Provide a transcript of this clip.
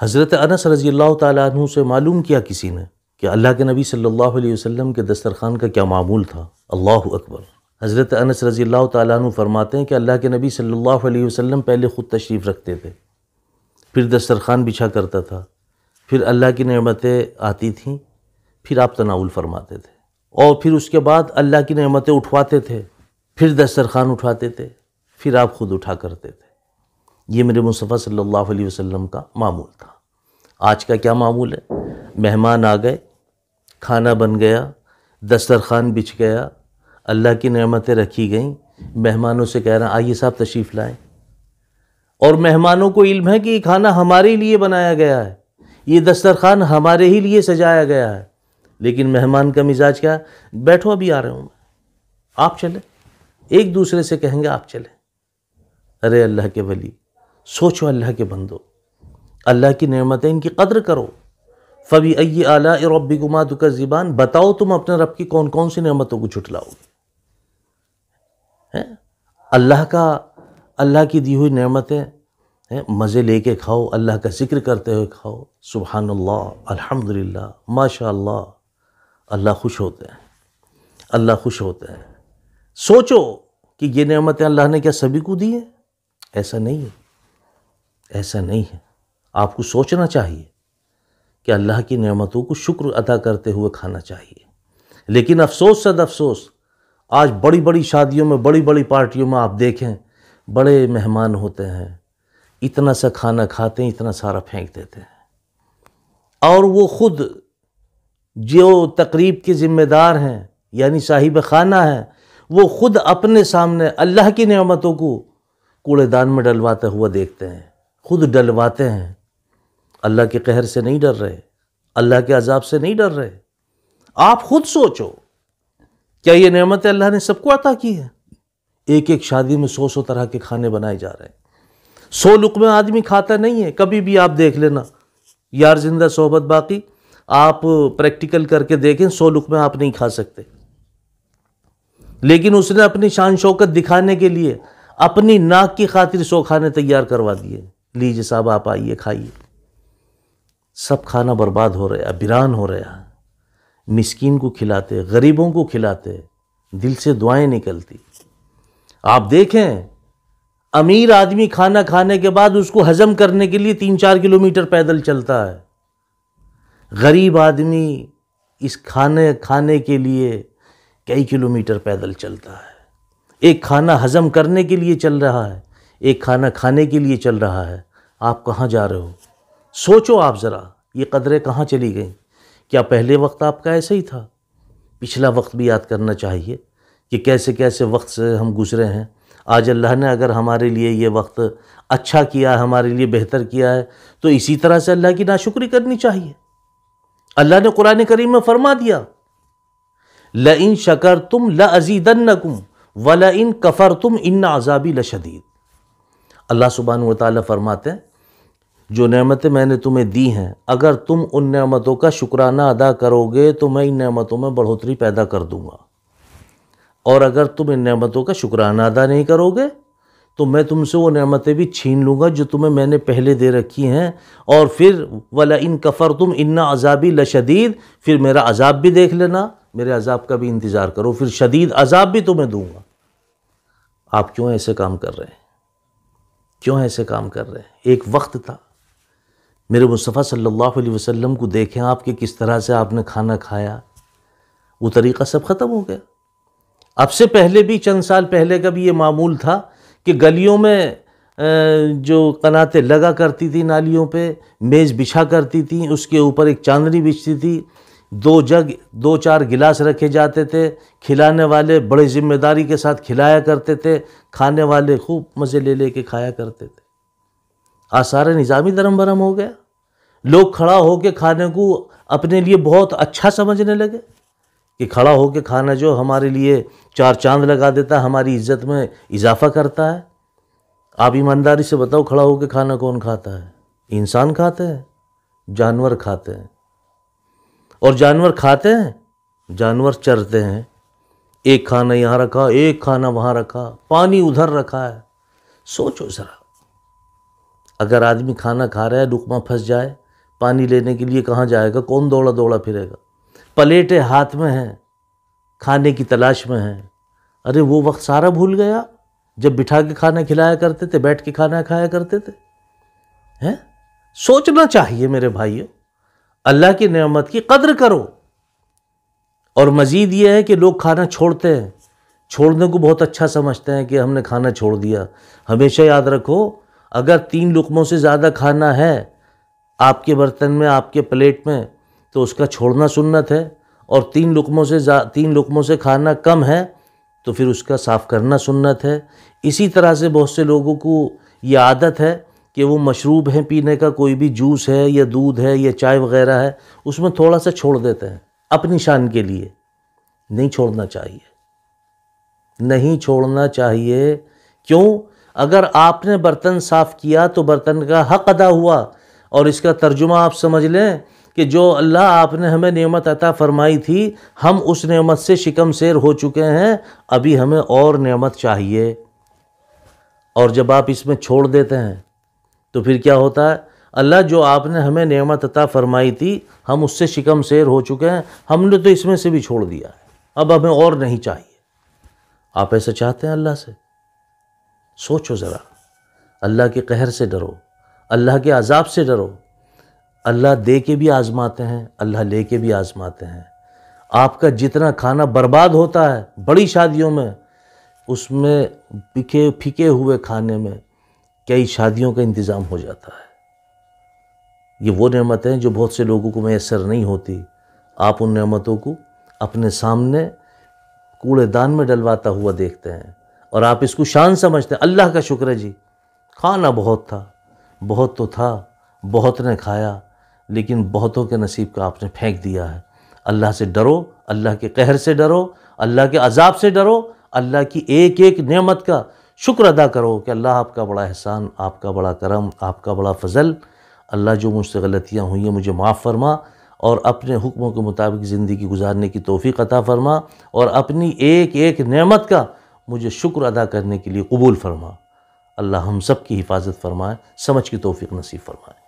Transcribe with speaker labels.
Speaker 1: हज़रत अनस रज़ी अल्लाह तु से मालूम किया किसी ने कि अल्लाह के नबी सल्लल्लाहु अलैहि वसल्लम के दस्तरखान का क्या मामूल था। अल्लाह अकबर। हज़रत अनस रज़ी अल्लाह तु फरमाते हैं कि अल्लाह के नबी सल्लल्लाहु अलैहि वसल्लम पहले ख़ुद तशरीफ़ रखते थे, फिर दस्तरखान बिछा करता था, फिर अल्लाह की नेमतें आती थीं, फिर आप तनाउल फरमाते थे और फिर उसके बाद अल्लाह की नेमतें उठवाते थे, फिर दस्तरखान उठाते थे, फिर आप ख़ुद उठा करते थे। ये मेरे मुस्तफ़ा सल्लल्लाहु अलैहि वसल्लम का मामूल था। आज का क्या मामूल है? मेहमान आ गए, खाना बन गया, दस्तरखान बिछ गया, अल्लाह की नेमतें रखी गईं, मेहमानों से कह रहे आइए साहब तशरीफ़ लाएँ। और मेहमानों को इल्म है कि ये खाना हमारे लिए बनाया गया है, ये दस्तरखान हमारे ही लिए सजाया गया है। लेकिन मेहमान का मिजाज क्या? है बैठो, अभी आ रहे हूँ मैं। आप चले। एक दूसरे से कहेंगे, आप चले। अरे अल्लाह के वली सोचो अल्लाह के बंदो, अल्लाह की नेमतें इनकी कदर करो। फ़बी अय आला रबी गुमा का ज़िबान बताओ तुम अपने रब की कौन कौन सी नेमतों को छुटलाओगे हैं? अल्लाह का, अल्लाह की दी हुई नेमतें मज़े लेके खाओ, अल्लाह का ज़िक्र करते हुए खाओ। सुबहान अल्लाह अल्हम्दुलिल्लाह माशा अल्लाह खुश होते हैं। अल्लाह खुश होते हैं। सोचो कि ये नेमतें अल्लाह ने क्या सभी को दी हैं? ऐसा नहीं है। ऐसा नहीं है। आपको सोचना चाहिए कि अल्लाह की नेमतों को शुक्र अदा करते हुए खाना चाहिए। लेकिन अफसोस सद अफसोस, आज बड़ी बड़ी शादियों में बड़ी बड़ी पार्टियों में आप देखें, बड़े मेहमान होते हैं, इतना सा खाना खाते हैं, इतना सारा फेंक देते हैं। और वो ख़ुद जो तकरीब के ज़िम्मेदार हैं, यानी साहिब खाना है, वो ख़ुद अपने सामने अल्लाह की नेमतों को कूड़ेदान में डलवाते हुए देखते हैं। खुद डलवाते हैं। अल्लाह के कहर से नहीं डर रहे, अल्लाह के अजाब से नहीं डर रहे। आप खुद सोचो, क्या ये नेमत अल्लाह ने सबको अता की है? एक एक शादी में सौ सौ तरह के खाने बनाए जा रहे हैं। सौ लुक में आदमी खाता नहीं है, कभी भी आप देख लेना। यार ज़िंदा सोहबत बाकी, आप प्रैक्टिकल करके देखें, सौ लुक में आप नहीं खा सकते। लेकिन उसने अपनी शान शौकत दिखाने के लिए अपनी नाक की खातिर सौ खाने तैयार करवा दिए। लीजिए साहब, आप आइए, खाइए। सब खाना बर्बाद हो रहा बिरान हो रहा मिस्किन को खिलाते, गरीबों को खिलाते, दिल से दुआएँ निकलती। आप देखें, अमीर आदमी खाना खाने के बाद उसको हजम करने के लिए तीन चार किलोमीटर पैदल चलता है। गरीब आदमी इस खाने खाने के लिए कई किलोमीटर पैदल चलता है। एक खाना हजम करने के लिए चल रहा है। एक खाना खाने के लिए चल रहा है। आप कहाँ जा रहे हो? सोचो आप ज़रा, ये कदरें कहाँ चली गई? क्या पहले वक्त आपका ऐसा ही था? पिछला वक्त भी याद करना चाहिए कि कैसे कैसे वक्त से हम गुज़रे हैं। आज अल्लाह ने अगर हमारे लिए ये वक्त अच्छा किया है, हमारे लिए बेहतर किया है तो इसी तरह से अल्लाह की नाशुक्री करनी चाहिए। अल्लाह ने कुरान करीम में फरमा दिया ल इन शकर तुम ल अजीदन नकुम व ल इन कफ़र तुम इन आज़ाबी लशदीद। अल्लाह सुबहान वाली फरमाते हैं, जो नेमतें मैंने तुम्हें दी हैं, अगर तुम उन नेमतों का शुक्राना अदा करोगे तो मैं इन नेमतों में बढ़ोतरी पैदा कर दूँगा। और अगर तुम इन नेमतों का शुक्राना अदा नहीं करोगे तो मैं तुमसे वो नेमतें भी छीन लूँगा, जो तुम्हें मैंने पहले दे रखी हैं। और फिर, वाला इन कफ़र तुम इन्ना अजाबी लशदीद, फिर मेरा अजाब भी देख लेना, मेरे अजाब का भी इंतज़ार करो, फिर शदीद अजाब भी तुम्हें दूँगा। आप क्यों ऐसे काम कर रहे हैं? क्यों ऐसे काम कर रहे हैं? एक वक्त था। मेरे मुस्तफ़ा सल्लल्लाहु अलैहि वसल्लम को देखें आपके किस तरह से आपने खाना खाया। वो तरीक़ा सब ख़त्म हो गया। अब से पहले भी, चंद साल पहले का भी ये मामूल था कि गलियों में जो कनातें लगा करती थी नालियों पे, मेज़ बिछा करती थी, उसके ऊपर एक चांदनी बिछती थी दो जग, दो चार गिलास रखे जाते थे, खिलाने वाले बड़े ज़िम्मेदारी के साथ खिलाया करते थे, खाने वाले खूब मज़े ले ले के खाया करते थे। आज सारा निज़ामी धर्म भरम हो गया। लोग खड़ा होकर खाने को अपने लिए बहुत अच्छा समझने लगे कि खड़ा होकर खाना जो हमारे लिए चार चाँद लगा देता है हमारी इज़्ज़त में इजाफा करता है। आप ईमानदारी से बताओ, खड़ा होकर खाना कौन खाता है? इंसान खाते हैं, जानवर खाते हैं। और जानवर खाते हैं? जानवर चरते हैं। एक खाना यहाँ रखा, एक खाना वहाँ रखा, पानी उधर रखा है। सोचो ज़रा, अगर आदमी खाना खा रहा है लुकमा फंस जाए, पानी लेने के लिए कहाँ जाएगा? कौन दौड़ा दौड़ा फिरेगा? प्लेटें हाथ में हैं, खाने की तलाश में हैं। अरे वो वक्त सारा भूल गया, जब बिठा के खाना खिलाया करते थे, बैठ के खाना खाया करते थे। हैं? सोचना चाहिए मेरे भाइयों। अल्लाह की नेमत की कद्र करो। और मज़ीद ये है कि लोग खाना छोड़ते हैं। छोड़ने को बहुत अच्छा समझते हैं कि हमने खाना छोड़ दिया। हमेशा याद रखो, अगर तीन लुकमों से ज़्यादा खाना है आपके बर्तन में, आपके प्लेट में तो उसका छोड़ना सुन्नत है। और तीन लुकमों से तीन लुकमों से खाना कम है तो फिर उसका साफ़ करना सुन्नत है। इसी तरह से बहुत से लोगों को ये आदत है कि वो मशरूब हैं, पीने का कोई भी जूस है या दूध है या चाय वगैरह है, उसमें थोड़ा सा छोड़ देते हैं, अपनी शान के लिए। नहीं छोड़ना चाहिए। नहीं छोड़ना चाहिए। क्यों? अगर आपने बर्तन साफ़ किया तो बर्तन का हक अदा हुआ। और इसका तर्जुमा आप समझ लें कि जो अल्लाह आपने हमें नेमत अता फरमाई थी, हम उस नेमत से शिकम शेर हो चुके हैं, अभी हमें और नेमत चाहिए। और जब आप इसमें छोड़ देते हैं तो फिर क्या होता है? अल्लाह जो आपने हमें नेमत अता फरमाई थी, हम उससे शिकम शेर हो चुके हैं, हमने तो इसमें से भी छोड़ दिया है। अब हमें और नहीं चाहिए। आप ऐसा चाहते हैं अल्लाह से? सोचो ज़रा। अल्लाह के कहर से डरो। अल्लाह के अजाब से डरो। अल्लाह दे के भी आज़माते हैं, अल्लाह ले के भी आज़माते हैं। आपका जितना खाना बर्बाद होता है, बड़ी शादियों में, उसमें बिके, फिके हुए खाने में कई शादियों का इंतज़ाम हो जाता है? ये वो नेमतें जो बहुत से लोगों को मैसर नहीं होती। आप उन नमतों को अपने सामने कूड़ेदान में डलवाता हुआ देखते हैं और आप इसको शान समझते हैं। अल्लाह का शुक्र है जी। खाना बहुत था, बहुत तो था, बहुत ने खाया, लेकिन बहुतों के नसीब का आपने फेंक दिया है। अल्लाह से डरो, अल्लाह के कहर से डरो, अल्लाह के अजाब से डरो, अल्लाह की एक एक नेमत का शुक्र अदा करो कि अल्लाह आपका बड़ा एहसान, आपका बड़ा करम, आपका बड़ा फजल। अल्लाह जो मुझसे गलतियाँ हुई हैं, मुझे माफ़ फरमा और अपने हुक्मों के मुताबिक ज़िंदगी गुजारने की तोफ़ी अता फरमा और अपनी एक एक नमत का मुझे शुक्र अदा करने के लिए कबूल फरमा। अल्लाह हम सब की हिफाजत फरमाए, समझ की तोफ़ी नसीब फरमाए।